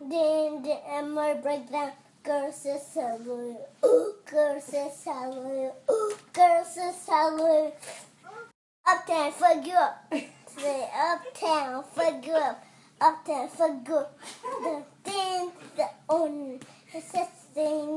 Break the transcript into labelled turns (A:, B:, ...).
A: Then the Emma breakdown. Girls is. Ooh, girls is. Ooh, girls is. Uptown for good. Say uptown for good. Uptown for good. The thing the only, the thing.